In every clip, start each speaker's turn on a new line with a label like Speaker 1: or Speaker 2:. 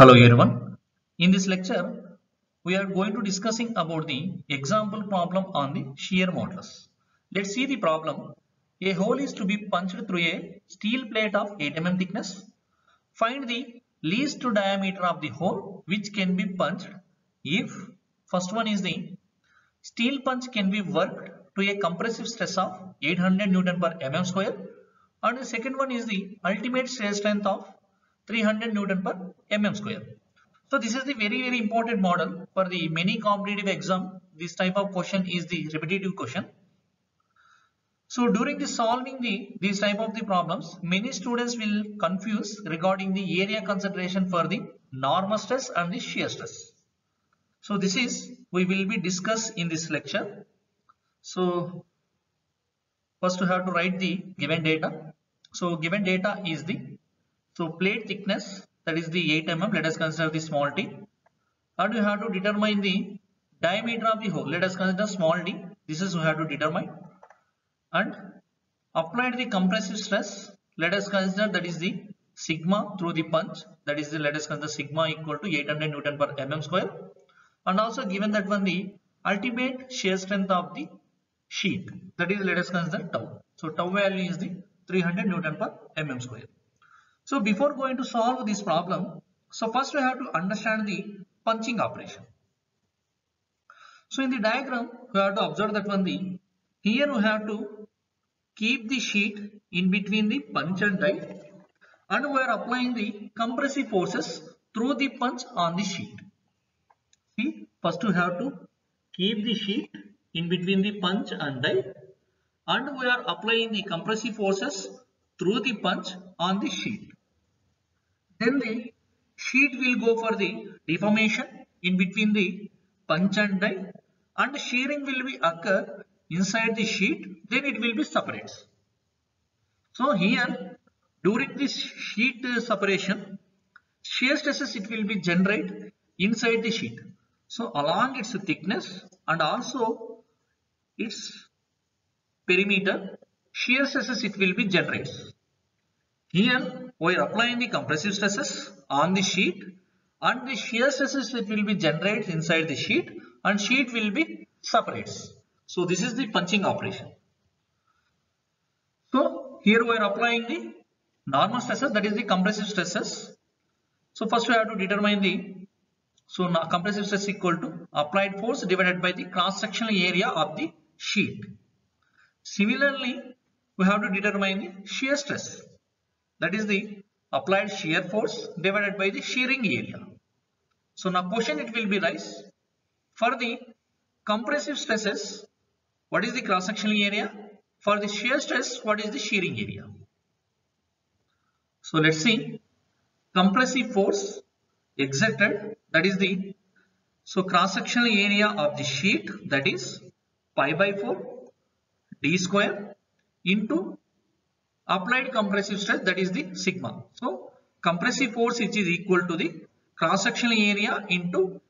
Speaker 1: Hello everyone. In this lecture, we are going to discussing about the example problem on the shear modulus. Let's see the problem. A hole is to be punched through a steel plate of 8 mm thickness. Find the least diameter of the hole which can be punched if first one is the steel punch can be worked to a compressive stress of 800 Newton per mm square and the second one is the ultimate shear strength of 300 Newton per mm square. So this is the very very important model for the many competitive exam. This type of question is the repetitive question. So during the solving the these type of the problems, many students will confuse regarding the area concentration for the normal stress and the shear stress. So this is we will be discuss in this lecture. So first we have to write the given data. So given data is the so plate thickness that is the 8 mm let us consider the small t. And we have to determine the diameter of the hole. Let us consider small d this is we have to determine. And applied the compressive stress. Let us consider that is the sigma through the punch. That is the let us consider sigma equal to 800 newton per mm square. And also given that one the ultimate shear strength of the sheet. That is let us consider tau. So tau value is the 300 newton per mm square so before going to solve this problem, so first we have to understand the punching operation. So in the diagram, we have to observe that one the here we have to keep the sheet in between the punch and die and we are applying the compressive forces through the punch on the sheet. See, first we have to keep the sheet in between the punch and die and we are applying the compressive forces through the punch on the sheet. Then the sheet will go for the deformation in between the punch and die and shearing will be occur inside the sheet then it will be separates. So here during this sheet separation shear stresses it will be generate inside the sheet. So along its thickness and also its perimeter shear stresses it will be generates. Here we are applying the compressive stresses on the sheet and the shear stresses it will be generated inside the sheet and sheet will be separates. So this is the punching operation. So here we are applying the normal stresses that is the compressive stresses. So first we have to determine the so now compressive stress equal to applied force divided by the cross sectional area of the sheet. Similarly we have to determine the shear stress that is the applied shear force divided by the shearing area. So now question it will be rise for the compressive stresses what is the cross sectional area for the shear stress what is the shearing area. So let's see compressive force exerted that is the so cross sectional area of the sheet that is pi by 4 d square into applied compressive stress that is the sigma. So compressive force which is equal to the cross sectional area into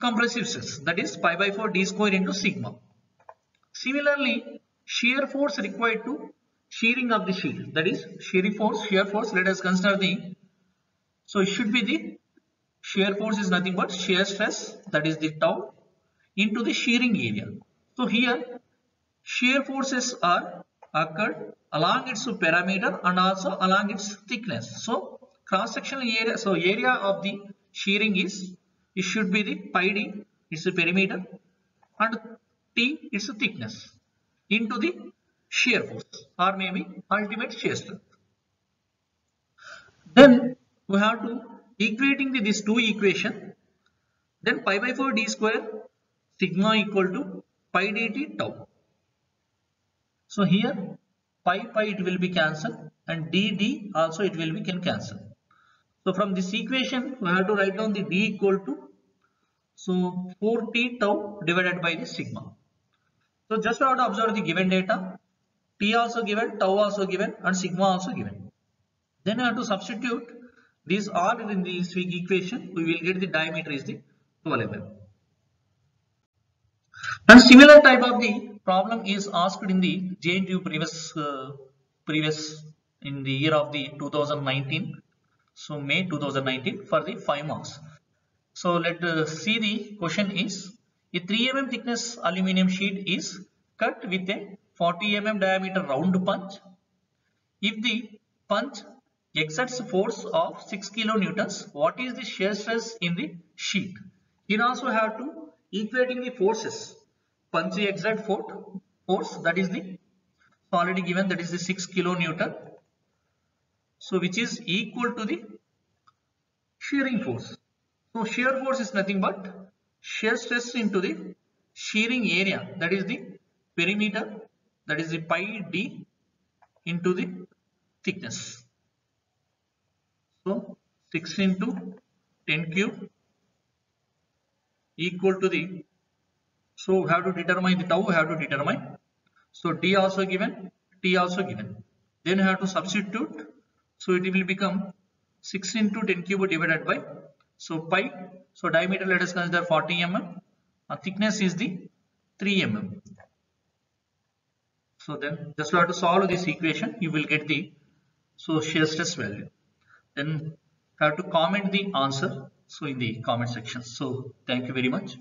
Speaker 1: compressive stress that is pi by 4 d square into sigma. Similarly shear force required to shearing of the sheet that is shearing force shear force let us consider the so it should be the shear force is nothing but shear stress that is the tau into the shearing area. So here shear forces are occurred along its parameter and also along its thickness. So cross sectional area, so area of the shearing is it should be the pi d, it's the perimeter and t is the thickness into the shear force or maybe ultimate shear strength. Then we have to equating the, these two equation then pi by 4 d square sigma equal to pi dt tau. So here pi pi it will be cancelled and d d also it will be can cancel. So from this equation we have to write down the d equal to so 4t tau divided by the sigma. So just we have to observe the given data t also given tau also given and sigma also given. Then we have to substitute these all in this equation we will get the diameter is the 12 mm. And similar type of the problem is asked in the JNTU previous uh, previous in the year of the 2019. So May 2019 for the 5 marks. So let us see the question is a 3 mm thickness aluminum sheet is cut with a 40 mm diameter round punch. If the punch exerts force of 6 kilonewtons, what is the shear stress in the sheet? You also have to equating the forces. Punch exert force that is the already given that is the 6 kilonewton. So which is equal to the shearing force. So shear force is nothing but shear stress into the shearing area that is the perimeter that is the pi d into the thickness. So 6 into 10 cube equal to the so we have to determine the tau we have to determine. So d also given t also given. Then you have to substitute. So it will become 6 into 10 cube divided by so pi. So diameter let us consider 40 mm uh, thickness is the 3 mm so then just have to solve this equation. You will get the so shear stress value. Then have to comment the answer. So in the comment section. So thank you very much